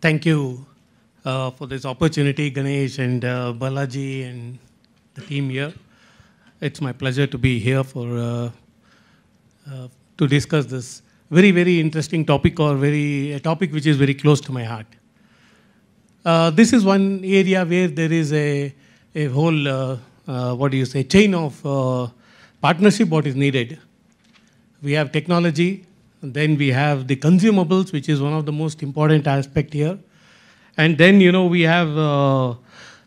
Thank you uh, for this opportunity, Ganesh and uh, Balaji and the team here. It's my pleasure to be here for uh, uh, to discuss this very very interesting topic or very a topic which is very close to my heart. Uh, this is one area where there is a a whole uh, what do you say chain of partnership what is needed. We have technology, then we have the consumables, which is one of the most important aspect here, and then you know we have uh,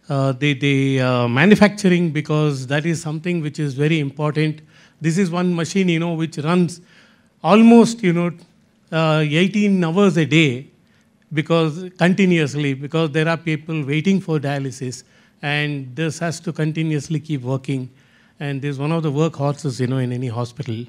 uh, the the uh, manufacturing because that is something which is very important. This is one machine you know which runs almost you know uh, 18 hours a day because continuously because there are people waiting for dialysis and this has to continuously keep working. And this is one of the workhorses you know in any hospital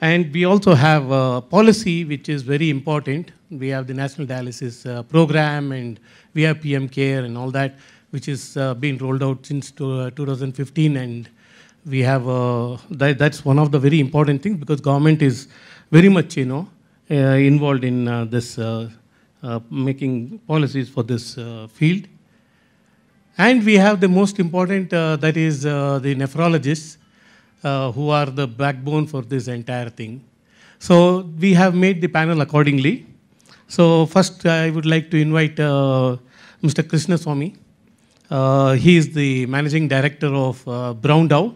and we also have a policy which is very important. We have the National Dialysis uh, Program and we have PM Care and all that, which is uh, been rolled out since to, uh, 2015. And we have uh, that, that's one of the very important things because government is very much you know uh, involved in uh, this making policies for this field. And we have the most important that is the nephrologists uh, who are the backbone for this entire thing. So we have made the panel accordingly. So first I would like to invite uh, Mr. Krishna Swami. Uh, he is the managing director of uh, Brown Dow,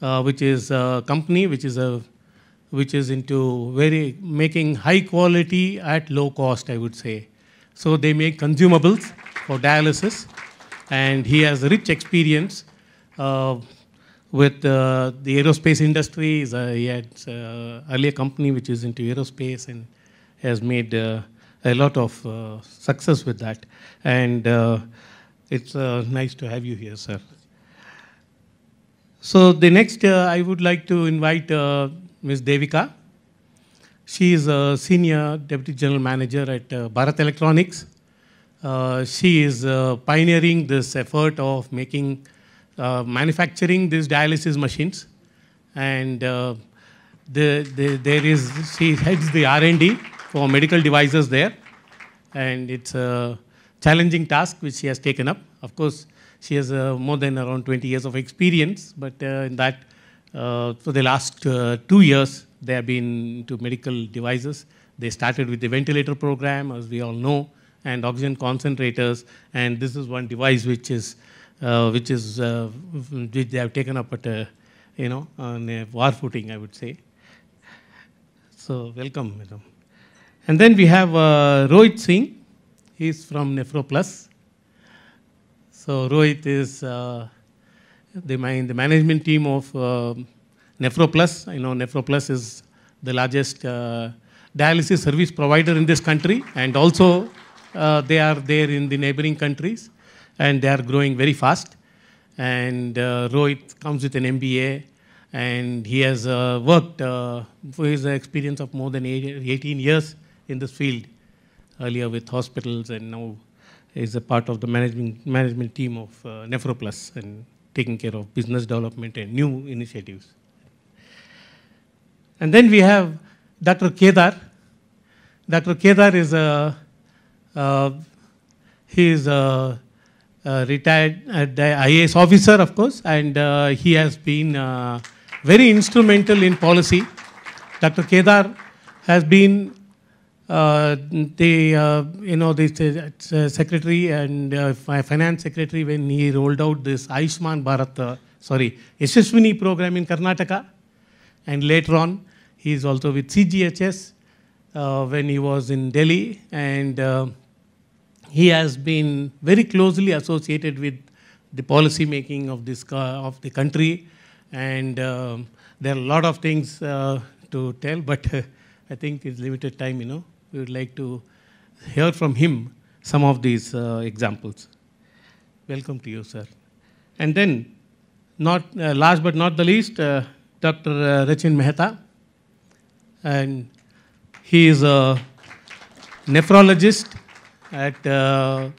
uh, which is a company which is a which is into very making high quality at low cost, I would say. So they make consumables for dialysis, and he has rich experience uh, with uh, the aerospace industries. Uh, he had uh, earlier company which is into aerospace and has made uh, a lot of uh, success with that. And uh, it's nice to have you here, sir. So the next, I would like to invite Ms. Devika. She is a senior deputy general manager at Bharat Electronics. She is pioneering this effort of making, manufacturing these dialysis machines, and uh, the, the, there is she heads the R&D for medical devices there, and it's a challenging task which she has taken up. Of course, she has uh, more than around 20 years of experience, but uh, in that, uh, for the last uh, two years, they have been to medical devices. They started with the ventilator program, as we all know, and oxygen concentrators, and this is one device which is, uh, which is, uh, which they have taken up at, a, you know, on a war footing, I would say. So welcome, madam. And then we have uh, Rohit Singh. He's from NephroPlus. So Rohit is uh, the, the management team of uh, NephroPlus. I know NephroPlus is the largest uh, dialysis service provider in this country, and also uh, they are there in the neighboring countries, and they are growing very fast. And uh, Rohit comes with an MBA, and he has uh, worked uh, for his experience of more than 18 years in this field, earlier with hospitals, and now is a part of the management management team of uh, NephroPlus and taking care of business development and new initiatives. And then we have Dr. Kedar. Dr. Kedar is a uh, he is a, a retired uh, IAS officer, of course, and uh, he has been uh, very instrumental in policy. Dr. Kedar has been uh, the uh, you know the uh, secretary and uh, finance secretary when he rolled out this Ayushman Bharat, uh, sorry, Yashaswini program in Karnataka, and later on he is also with CGHS uh, when he was in Delhi, and uh, he has been very closely associated with the policy making of this of the country, and um, there are a lot of things uh, to tell, but uh, I think it's limited time. You know, we would like to hear from him some of these uh, examples. Welcome to you, sir. And then, not uh, last but not the least, uh, Dr. uh, Rachin Mehta, and he is a nephrologist at, uh,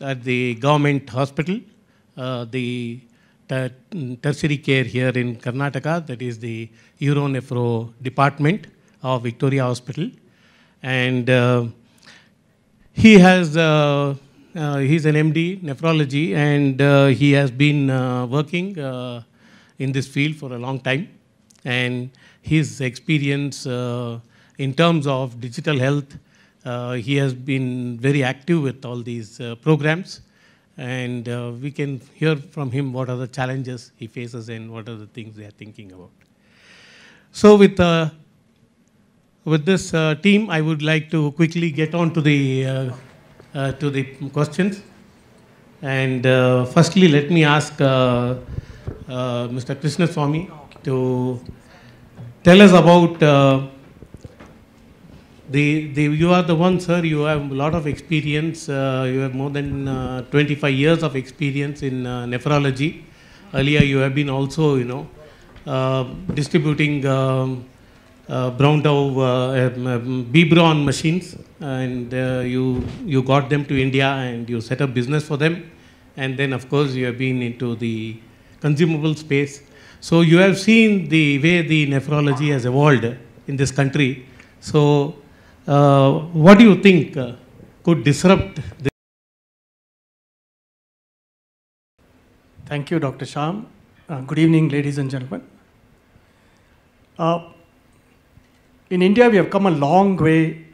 at the government hospital, uh, the ter- tertiary care here in Karnataka, that is the Uronephro department of Victoria Hospital. And uh, he has, uh, uh, he's an MD, nephrology, and uh, he has been working in this field for a long time. And his experience in terms of digital health, he has been very active with all these uh, programs. And uh, we can hear from him what are the challenges he faces and what are the things they are thinking about. So with uh, with this uh, team, I would like to quickly get on to the uh, uh, to the questions. And uh, firstly, let me ask uh, uh, Mr. Krishna Swami to tell us about You are the one, sir. You have a lot of experience. Uh, you have more than uh, 25 years of experience in uh, nephrology. Earlier, you have been also, you know, uh, distributing. Um, uh, Browndow uh, um, um, machines, and you you got them to India and you set up business for them, and then of course you have been into the consumable space. So you have seen the way the nephrology has evolved in this country. So uh, what do you think uh, could disrupt this? Thank you, Dr. Sham. Uh, good evening, ladies and gentlemen. Uh, in India, we have come a long way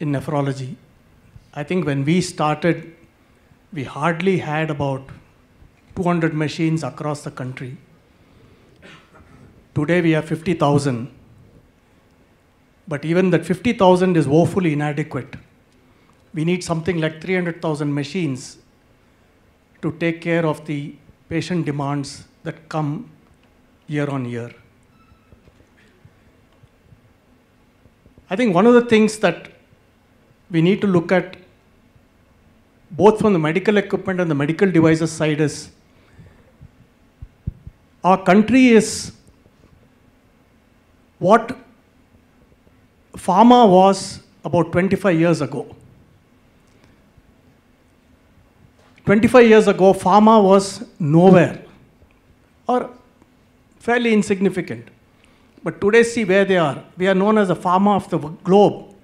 in nephrology. I think when we started, we hardly had about 200 machines across the country. Today, we have 50,000. But even that 50,000 is woefully inadequate. We need something like 300,000 machines to take care of the patient demands that come year on year. I think one of the things that we need to look at, both from the medical equipment and the medical devices side, is our country is what pharma was about 25 years ago. 25 years ago, pharma was nowhere or fairly insignificant. But today, see where they are. We are known as the pharma of the globe.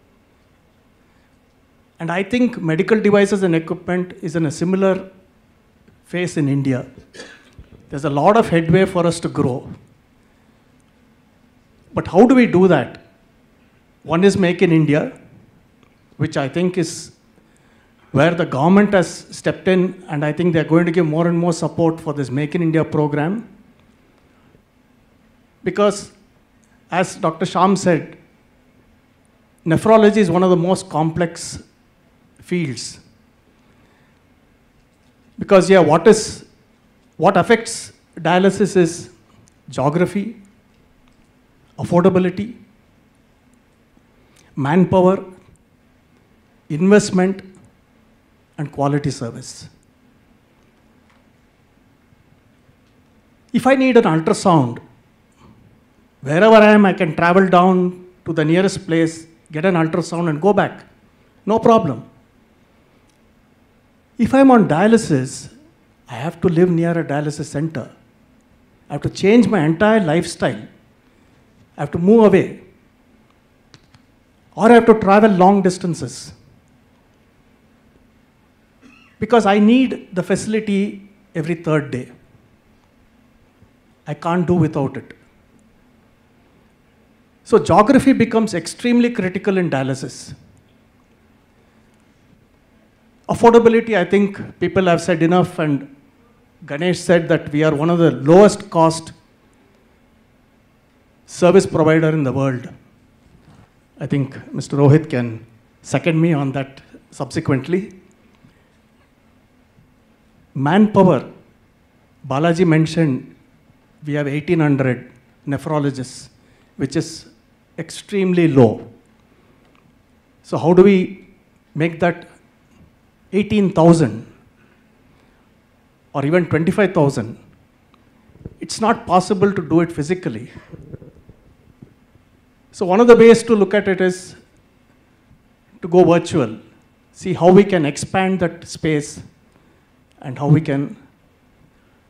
And I think medical devices and equipment is in a similar phase in India. There's a lot of headway for us to grow. But how do we do that? One is Make in India, which I think is where the government has stepped in, and I think they're going to give more and more support for this Make in India program. Because, as Dr. Sham said, nephrology is one of the most complex fields. Because, yeah, what is what affects dialysis is geography, affordability, manpower, investment, and quality service. If I need an ultrasound, wherever I am, I can travel down to the nearest place, get an ultrasound, and go back. No problem. If I'm on dialysis, I have to live near a dialysis center. I have to change my entire lifestyle. I have to move away. Or I have to travel long distances. Because I need the facility every third day. I can't do without it. So, geography becomes extremely critical in dialysis. Affordability, I think people have said enough, and Ganesh said that we are one of the lowest cost service provider in the world. I think Mr. Rohit can second me on that subsequently. Manpower, Balaji mentioned we have 1800 nephrologists, which is extremely low. So, how do we make that 18,000 or even 25,000? It's not possible to do it physically. So, one of the ways to look at it is to go virtual, see how we can expand that space and how we can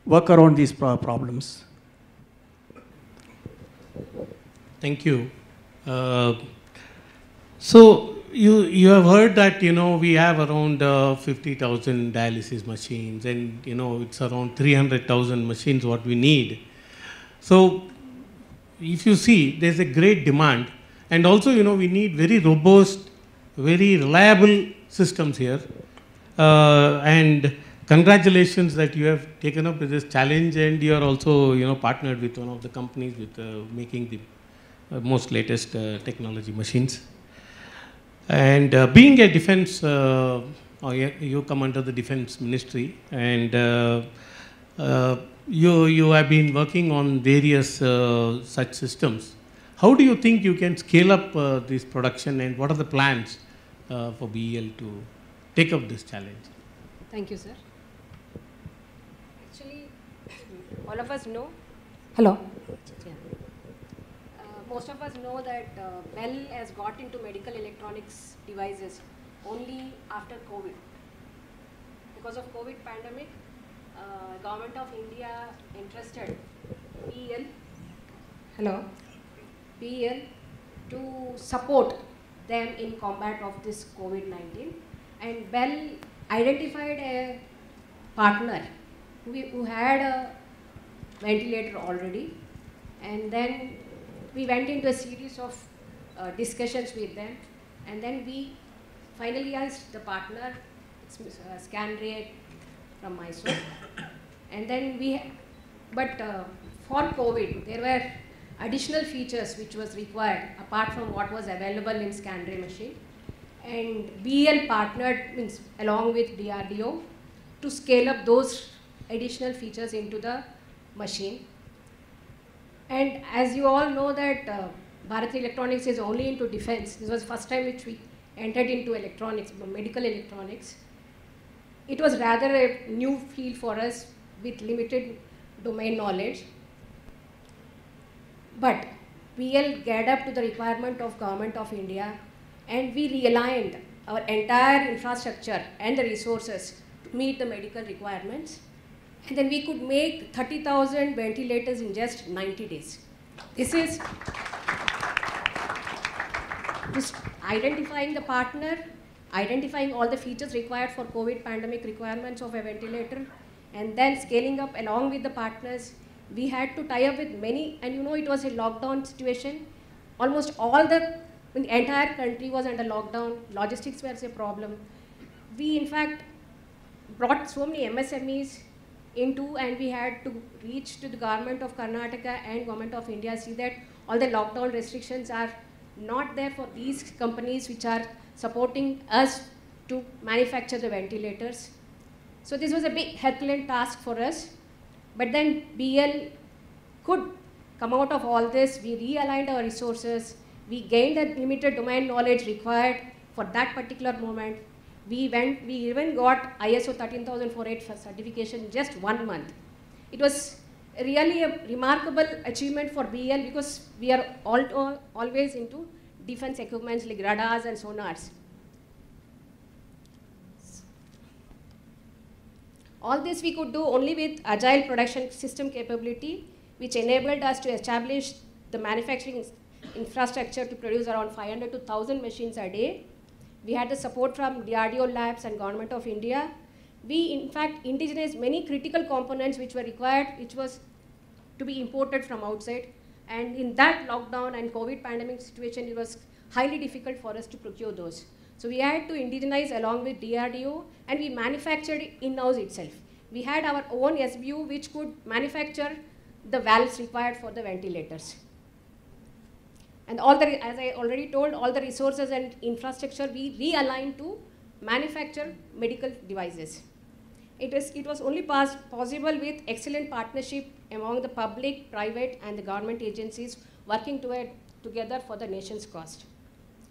work around these pro- problems. Thank you. Uh, so you, you have heard that, you know, we have around uh, 50,000 dialysis machines and, you know, it's around 300,000 machines what we need. So if you see, there's a great demand. And also, you know, we need very robust, very reliable systems here. Uh, and congratulations that you have taken up with this challenge and you are also, you know, partnered with one of the companies with uh, making the uh, most latest uh, technology machines. And uh, being a defense, you come under the defense ministry, and you, you have been working on various uh, such systems. How do you think you can scale up uh, this production, and what are the plans uh, for BEL to take up this challenge? Thank you, sir. Actually, all of us know. Hello. Yeah. Uh, most of us know that uh, BEL has got into medical electronics devices only after COVID. Because of COVID pandemic, government of India interested. PL Hello. BEL to support them in combat of this COVID-19 and BEL identified a partner who, who had a ventilator already. And then we went into a series of uh, discussions with them. And then we finalized the partner. It's uh, Skanray from Mysore and then we but uh, for COVID there were additional features which was required apart from what was available in Skanray machine and BEL partnered means along with DRDO to scale up those additional features into the machine. And as you all know that uh, Bharat Electronics is only into defense. This was first time which we entered into electronics, medical electronics. It was rather a new field for us with limited domain knowledge. But BEL geared up to the requirement of Government of India and we realigned our entire infrastructure and the resources to meet the medical requirements. And then we could make 30,000 ventilators in just 90 days. This is just identifying the partner, identifying all the features required for COVID pandemic requirements of a ventilator, and then scaling up along with the partners. We had to tie up with many, and you know it was a lockdown situation. Almost all the the entire country was under lockdown, logistics was a problem. We, in fact, brought so many MSMEs into and we had to reach to the government of Karnataka and government of India, see that all the lockdown restrictions are not there for these companies which are supporting us to manufacture the ventilators. So this was a big Herculean task for us. But then BEL could come out of all this. We realigned our resources we gained the limited domain knowledge required for that particular moment. We went, we even got ISO 13048 certification in just one month. It was really a remarkable achievement for BEL because we are all, all, always into defense equipments like radars and sonars. All this we could do only with agile production system capability, which enabled us to establish the manufacturing infrastructure to produce around 500 to 1,000 machines a day. We had the support from DRDO labs and Government of India. We, in fact, indigenized many critical components which were required, which was to be imported from outside. And in that lockdown and COVID pandemic situation, it was highly difficult for us to procure those. So we had to indigenize along with DRDO, and we manufactured in-house itself. We had our own SBU which could manufacture the valves required for the ventilators. And all the, as I already told, all the resources and infrastructure we realigned to manufacture medical devices. It was, it was only pos possible with excellent partnership among the public, private, and the government agencies working to together for the nation's cost.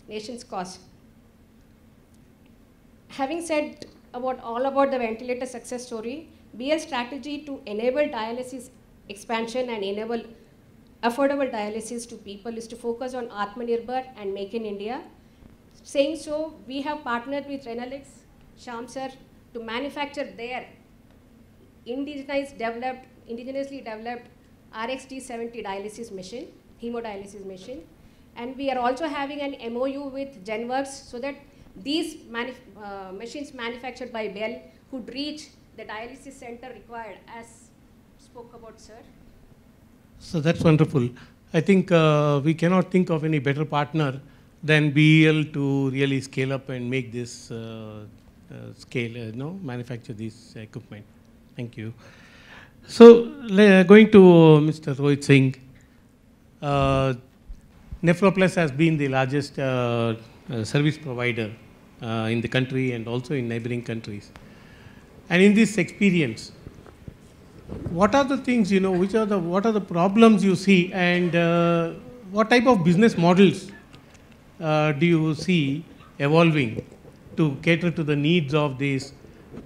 Nation's cause. Having said about all about the ventilator success story, BEL strategy to enable dialysis expansion and enable affordable dialysis to people is to focus on Atmanirbhar and Make in India. Saying so, we have partnered with Renalyx, Shamsar to manufacture their indigenized developed, indigenously developed RxD70 dialysis machine, hemodialysis machine. And we are also having an MOU with Genworks so that these uh, machines manufactured by BEL could reach the dialysis center required as spoke about, sir. So that's wonderful. I think uh, we cannot think of any better partner than BEL to really scale up and make this uh, scale, you know, manufacture this equipment. Thank you. So going to Mr. Rohit Singh, uh, Nephroplus has been the largest uh, uh, service provider uh, in the country and also in neighboring countries. And in this experience, what are the things you know? Which are the what are the problems you see, and uh, what type of business models uh, do you see evolving to cater to the needs of these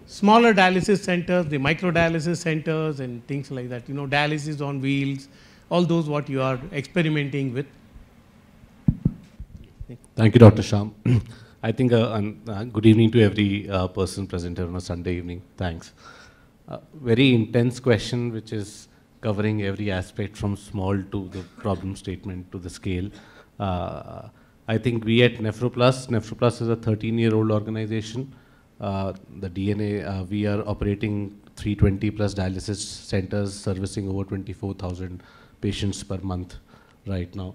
smaller dialysis centers, the microdialysis centers, and things like that? You know, dialysis on wheels, all those what you are experimenting with. Thank you, Dr. Sham. I think uh, uh, good evening to every uh, person present here on a Sunday evening. Thanks. very intense question, which is covering every aspect from small to the problem statement to the scale. Uh, I think we at Nephroplus, Nephroplus is a 13-year-old organization. Uh, the DNA, uh, we are operating 320 plus dialysis centers servicing over 24,000 patients per month right now.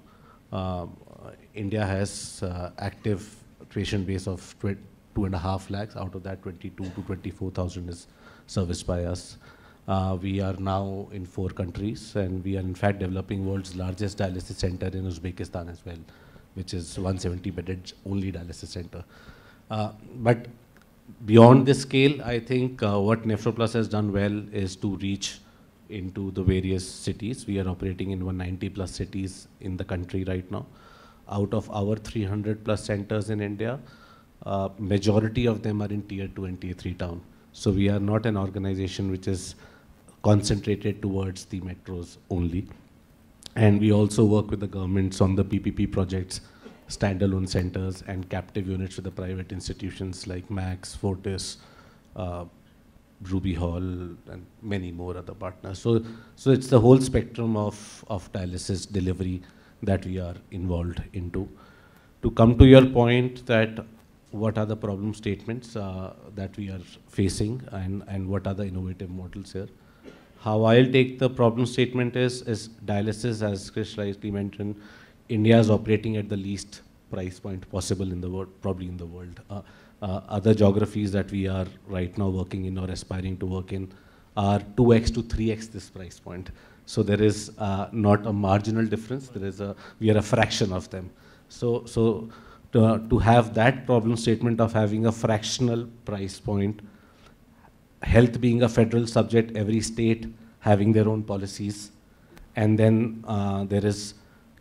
India has uh, active patient base of two and a half lakhs. Out of that, 22 to 24,000 is serviced by us. Uh, we are now in four countries, and we are in fact developing world's largest dialysis center in Uzbekistan as well, which is 170 bedded only dialysis center. Uh, but beyond this scale, I think uh, what Nephroplus has done well is to reach into the various cities. We are operating in 190 plus cities in the country right now out of our 300 plus centers in India, uh, majority of them are in tier 2 and tier 3 town. So we are not an organization which is concentrated towards the metros only. And we also work with the governments on the PPP projects, standalone centers and captive units with the private institutions like Max, Fortis, uh, Ruby Hall, and many more other partners. So, so it's the whole spectrum of, of dialysis delivery that we are involved into. To come to your point that what are the problem statements uh, that we are facing and, and what are the innovative models here. How I'll take the problem statement is, is dialysis, as Chris rightly mentioned, India is operating at the least price point possible in the world, probably in the world. Uh, uh, other geographies that we are right now working in or aspiring to work in are 2x to 3x this price point. So there is uh, not a marginal difference. There is a we are a fraction of them. So so to, uh, to have that problem statement of having a fractional price point, health being a federal subject, every state having their own policies, and then uh, there is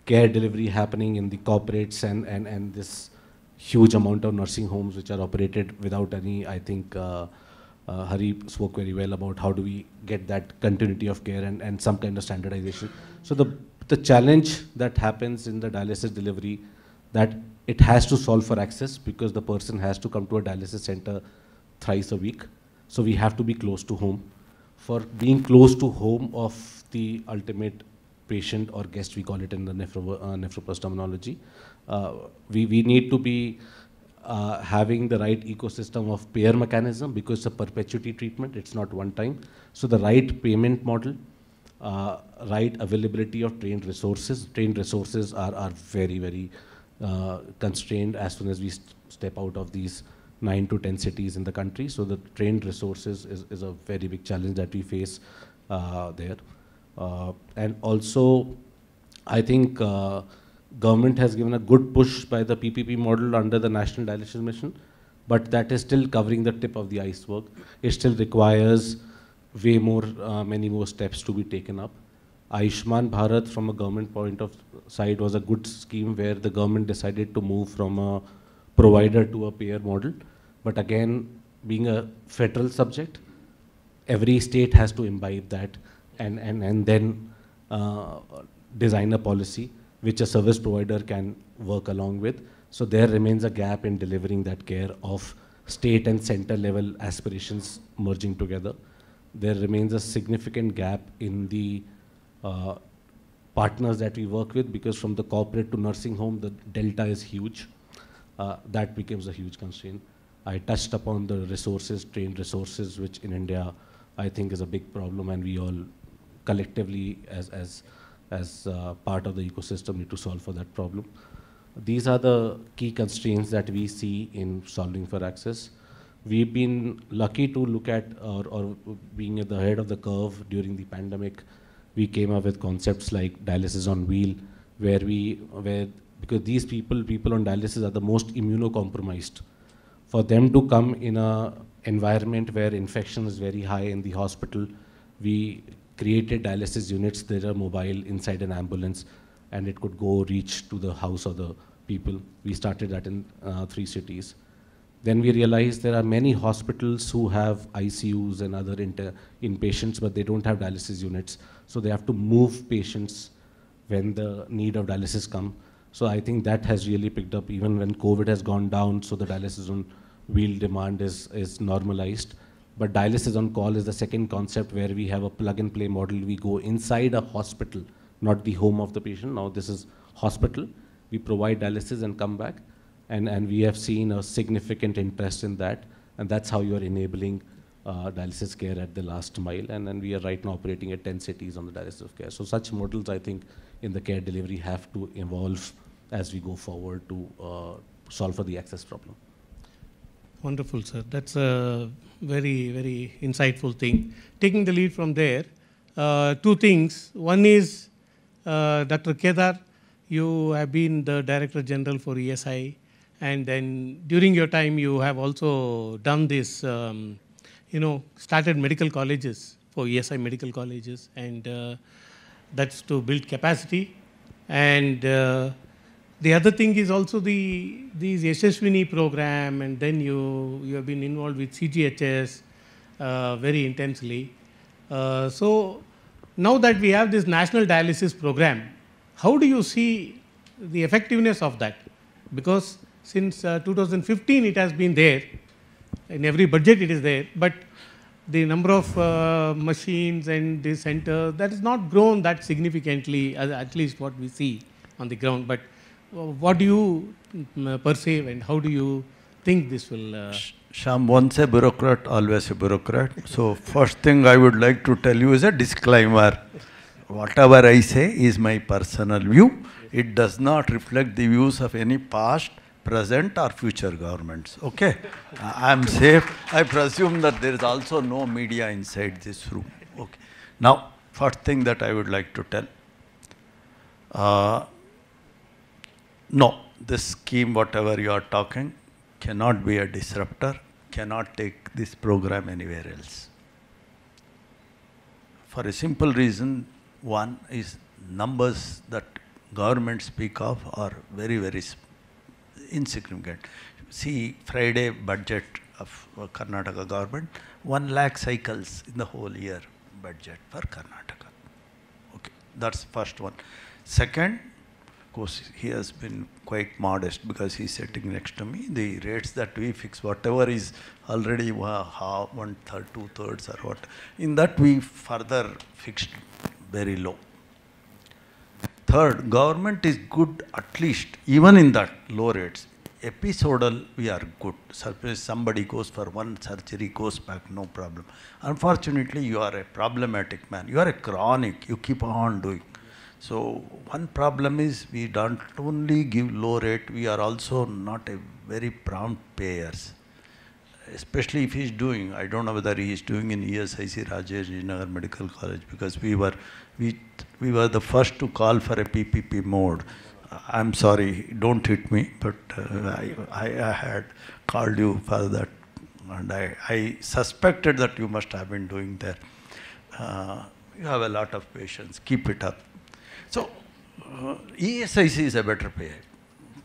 care delivery happening in the corporates and, and, and this huge amount of nursing homes which are operated without any, I think, uh, uh, Hari spoke very well about how do we get that continuity of care and, and some kind of standardization. So the, the challenge that happens in the dialysis delivery that it has to solve for access because the person has to come to a dialysis center thrice a week. So we have to be close to home. For being close to home of the ultimate patient or guest, we call it in the nephro, uh, terminology, uh, we, we need to be uh, having the right ecosystem of payer mechanism because it's a perpetuity treatment, it's not one time. So the right payment model, uh, right availability of trained resources. Trained resources are, are very, very uh, constrained as soon as we st step out of these nine to 10 cities in the country. So the trained resources is, is a very big challenge that we face uh, there. Uh, and also, I think uh, government has given a good push by the PPP model under the National Dialysis Mission, but that is still covering the tip of the iceberg. It still requires way more, uh, many more steps to be taken up. Ayushman Bharat from a government point of side was a good scheme where the government decided to move from a provider to a payer model. But again, being a federal subject, every state has to imbibe that and, and, and then uh, design a policy which a service provider can work along with. So there remains a gap in delivering that care of state and center level aspirations merging together. There remains a significant gap in the uh, partners that we work with because from the corporate to nursing home, the delta is huge. Uh, that becomes a huge constraint. I touched upon the resources, trained resources, which in India I think is a big problem, and we all collectively, as, as, as uh, part of the ecosystem, need to solve for that problem. These are the key constraints that we see in solving for access. We've been lucky to look at, or, or being at the head of the curve during the pandemic, we came up with concepts like dialysis on wheel, where we, where, because these people, people on dialysis are the most immunocompromised. For them to come in a environment where infection is very high in the hospital, we created dialysis units that are mobile inside an ambulance and it could go reach to the house of the people. We started that in uh, three cities. Then we realized there are many hospitals who have ICUs and other inpatients, but they don't have dialysis units. So they have to move patients when the need of dialysis come. So I think that has really picked up even when COVID has gone down, so the dialysis on wheel demand is, is normalized. But dialysis on call is the second concept where we have a plug and play model. We go inside a hospital, not the home of the patient. Now this is hospital. We provide dialysis and come back. And, and we have seen a significant interest in that. And that's how you are enabling uh, dialysis care at the last mile. And, and we are right now operating at 10 cities on the dialysis of care. So such models, I think, in the care delivery have to evolve as we go forward to uh, solve for the access problem. Wonderful, sir. That's a very, very insightful thing. Taking the lead from there, uh, two things. One is uh, Dr. Kedar, you have been the Director General for ESI, and then during your time, you have also done this, um, you know, started medical colleges for ESI medical colleges, and uh, that's to build capacity. And uh, the other thing is also the these Yashaswini program, and then you you have been involved with CGHS uh, very intensely. Uh, so now that we have this national dialysis program, how do you see the effectiveness of that? Because since uh, 2015 it has been there, in every budget it is there, but the number of uh, machines and the center that has not grown that significantly, at least what we see on the ground. But what do you mm, perceive and how do you think this will? Uh... Sham, once a bureaucrat, always a bureaucrat. So first thing I would like to tell you is a disclaimer. Whatever I say is my personal view. It does not reflect the views of any past, present or future governments. Okay? I am safe. I presume that there is also no media inside this room. Okay. Now, first thing that I would like to tell. Uh, no, this scheme, whatever you are talking, cannot be a disruptor, cannot take this program anywhere else. For a simple reason, one is numbers that government speak of are very, very insignificant. See, Friday budget of uh, Karnataka government, one lakh cycles in the whole year budget for Karnataka. Okay, that's first one. Second, course, he has been quite modest because he's sitting next to me. The rates that we fix, whatever is already half, one third, two thirds or what, in that we further fixed very low. Third, government is good at least, even in that low rates. Episodal, we are good. Suppose somebody goes for one surgery, goes back, no problem. Unfortunately, you are a problematic man. You are a chronic. You keep on doing. So one problem is we don't only give low rate, we are also not a very prompt payers. Especially if he's doing, I don't know whether he is doing in ESIC Rajaji Nagar Medical College because we were, we, we were the first to call for a PPP mode. I'm sorry, don't hit me, but uh, I, I, I, had called you for that and I, I suspected that you must have been doing that. Uh, you have a lot of patience, keep it up. So, uh, ESIC is a better pay,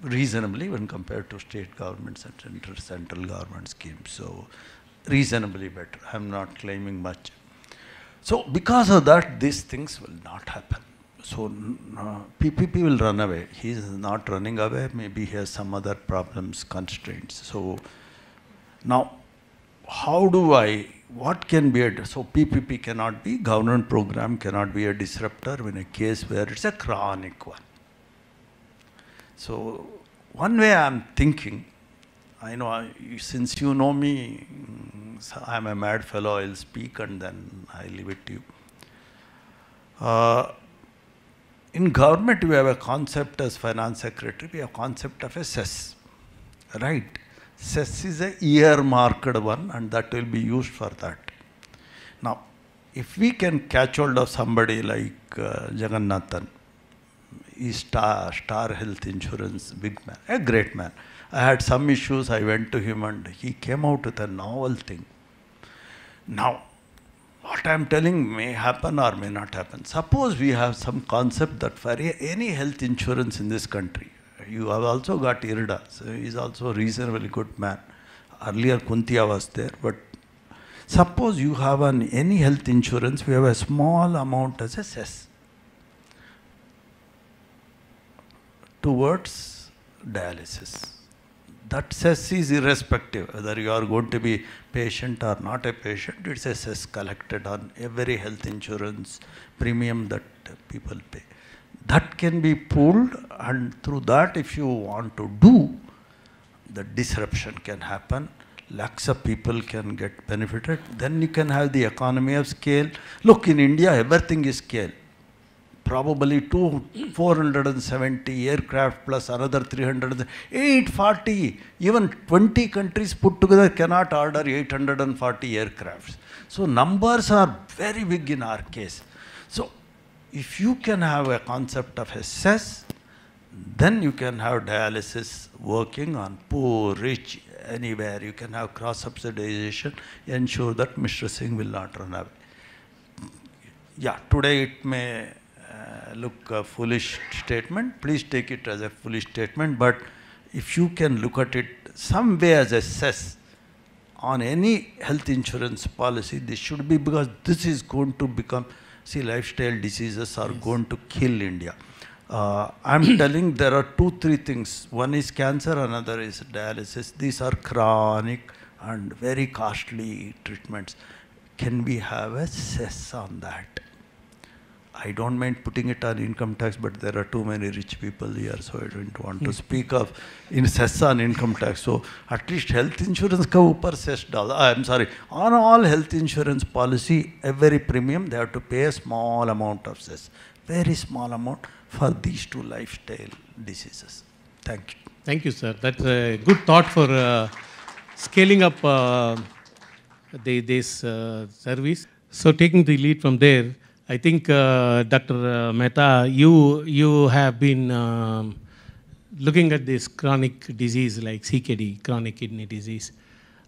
reasonably when compared to state governments and central central government schemes. So, reasonably better. I'm not claiming much. So, because of that, these things will not happen. So, uh, PPP will run away. He is not running away. Maybe he has some other problems, constraints. So, now, how do I what can be a, so PPP cannot be, government program cannot be a disruptor in a case where it's a chronic one. So one way I'm thinking, I know I, since you know me, I'm a mad fellow, I'll speak and then I leave it to you. Uh, in government, we have a concept as finance secretary, we have a concept of a cess, right? Cess is a earmarked one and that will be used for that. Now, if we can catch hold of somebody like uh, Jagannathan, he's star, star health insurance, big man, a great man. I had some issues, I went to him and he came out with a novel thing. Now, what I am telling may happen or may not happen. Suppose we have some concept that for any health insurance in this country, you have also got IRDA, so he is also a reasonably good man. Earlier Khuntia was there, but suppose you have an any health insurance, we have a small amount as a cess towards dialysis. That cess is irrespective whether you are going to be patient or not a patient, it's a cess collected on every health insurance premium that people pay that can be pulled and through that if you want to do, the disruption can happen. Lakhs of people can get benefited. Then you can have the economy of scale. Look, in India, everything is scale. Probably two, 470 aircraft plus another 300, 840. Even 20 countries put together cannot order 840 aircrafts. So numbers are very big in our case. So if you can have a concept of cess, then you can have dialysis working on poor, rich, anywhere. You can have cross-subsidization, ensure that Mr. Singh will not run away. Yeah, today it may uh, look a foolish statement. Please take it as a foolish statement, but if you can look at it some way as a cess on any health insurance policy, this should be because this is going to become See, lifestyle diseases are yes. going to kill India. Uh, I'm telling there are two, three things. One is cancer, another is dialysis. These are chronic and very costly treatments. Can we have a cess on that? I don't mind putting it on income tax, but there are too many rich people here, so I don't want to speak of in cess on income tax. So at least health insurance ka upar cess dal. I'm sorry. On all health insurance policy, every premium they have to pay a small amount of cess, very small amount for these two lifestyle diseases. Thank you. Thank you, sir. That's a good thought for uh, scaling up uh, the, this uh, service. So taking the lead from there, I think, uh, Dr. Uh, Mehta, you, you have been um, looking at this chronic disease like CKD, chronic kidney disease.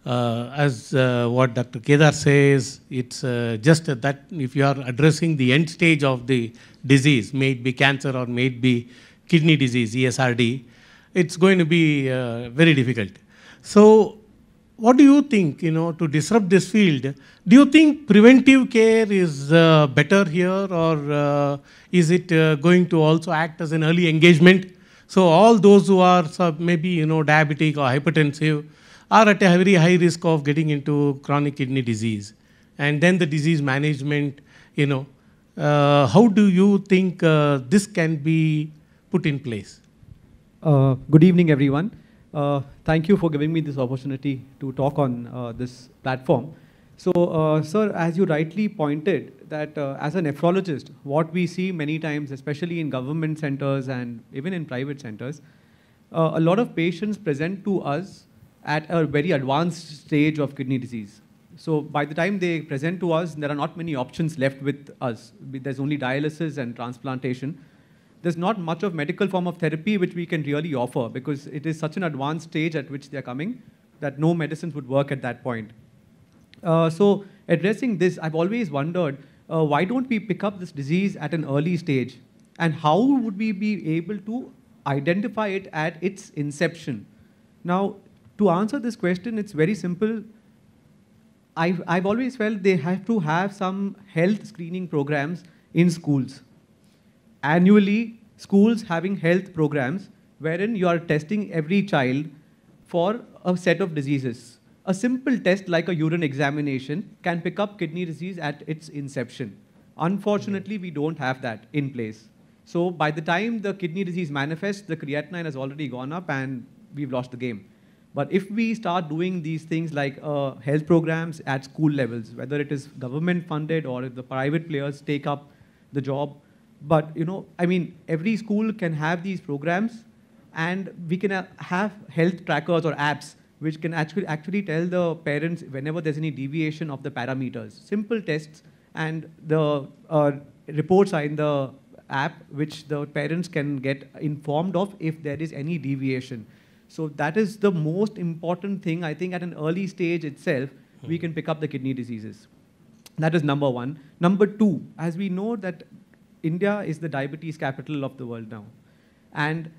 Uh, as uh, what Dr. Kedar says, it's uh, just that if you are addressing the end stage of the disease, may it be cancer or may it be kidney disease, ESRD, it's going to be uh, very difficult. So what do you think, you know, to disrupt this field? Do you think preventive care is uh, better here or uh, is it uh, going to also act as an early engagement? So all those who are maybe, you know, diabetic or hypertensive are at a very high risk of getting into chronic kidney disease. And then the disease management, you know, uh, how do you think uh, this can be put in place? Uh, good evening, everyone. Uh, thank you for giving me this opportunity to talk on uh, this platform. So, uh, sir, as you rightly pointed, that uh, as a nephrologist, what we see many times, especially in government centers and even in private centers, uh, a lot of patients present to us at a very advanced stage of kidney disease. So by the time they present to us, there are not many options left with us. There's only dialysis and transplantation there's not much of medical form of therapy which we can really offer because it is such an advanced stage at which they're coming that no medicines would work at that point. Uh, so addressing this, I've always wondered, uh, why don't we pick up this disease at an early stage? And how would we be able to identify it at its inception? Now, to answer this question, it's very simple. I've, I've always felt they have to have some health screening programs in schools annually schools having health programs wherein you are testing every child for a set of diseases. a simple test like a urine examination can pick up kidney disease at its inception. Unfortunately, we don't have that in place. So by the time the kidney disease manifests, the creatinine has already gone up and we've lost the game. But if we start doing these things like uh, health programs at school levels, whether it is government funded or if the private players take up the job, but you know, I mean, every school can have these programs, and we can uh, have health trackers or apps which can actually actually tell the parents whenever there's any deviation of the parameters. Simple tests, and the uh, reports are in the app which the parents can get informed of if there is any deviation. So that is the most important thing. I think at an early stage itself, hmm. we can pick up the kidney diseases. That is number one. Number two, as we know that India is the diabetes capital of the world now. And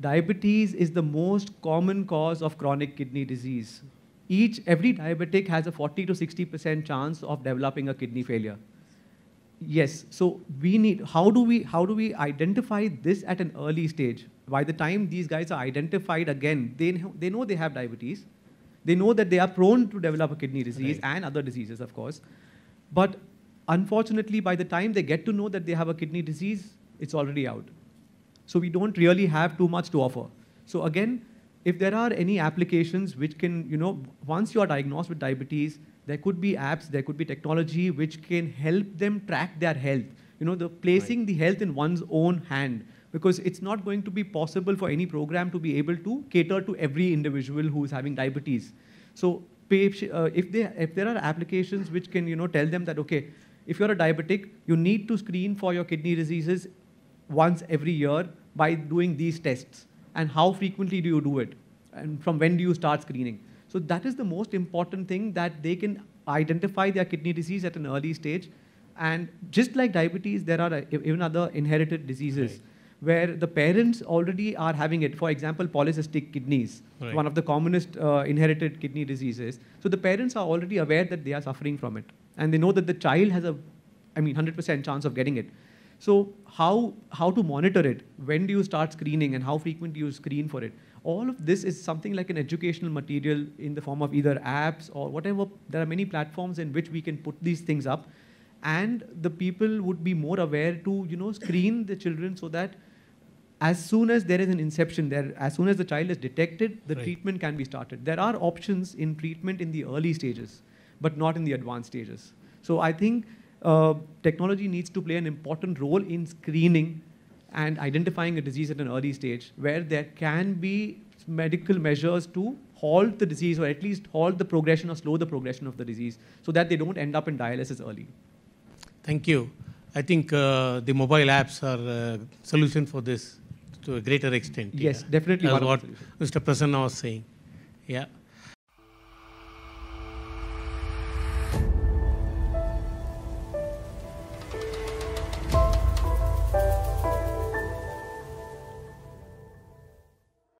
diabetes is the most common cause of chronic kidney disease. Each, every diabetic has a 40 to 60% chance of developing a kidney failure. Yes, so we need, how do we, how do we identify this at an early stage? by the time these guys are identified again, they, they know they have diabetes. They know that they are prone to develop a kidney disease right. and other diseases, of course. But unfortunately, by the time they get to know that they have a kidney disease, it's already out. So we don't really have too much to offer. So again, if there are any applications which can, you know, once you are diagnosed with diabetes, there could be apps, there could be technology which can help them track their health. You know, the placing right. the health in one's own hand because it's not going to be possible for any program to be able to cater to every individual who is having diabetes. So uh, if, they, if there are applications which can you know, tell them that, okay, if you're a diabetic, you need to screen for your kidney diseases once every year by doing these tests. And how frequently do you do it? And from when do you start screening? So that is the most important thing that they can identify their kidney disease at an early stage. And just like diabetes, there are even other inherited diseases. Right where the parents already are having it. For example, polycystic kidneys, right. one of the commonest uh, inherited kidney diseases. So the parents are already aware that they are suffering from it. And they know that the child has a, I mean, 100% chance of getting it. So how, how to monitor it? When do you start screening and how frequent do you screen for it? All of this is something like an educational material in the form of either apps or whatever. There are many platforms in which we can put these things up and the people would be more aware to you know screen the children so that as soon as there is an inception there, as soon as the child is detected, the right. treatment can be started. There are options in treatment in the early stages, but not in the advanced stages. So I think uh, technology needs to play an important role in screening and identifying a disease at an early stage, where there can be medical measures to halt the disease or at least halt the progression or slow the progression of the disease so that they don't end up in dialysis early. Thank you. I think uh, the mobile apps are a solution for this to a greater extent. Yes, yeah. definitely. That's what Mr. Prasanna was saying. Yeah.